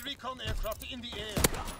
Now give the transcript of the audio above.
Heavy recon aircraft in the air.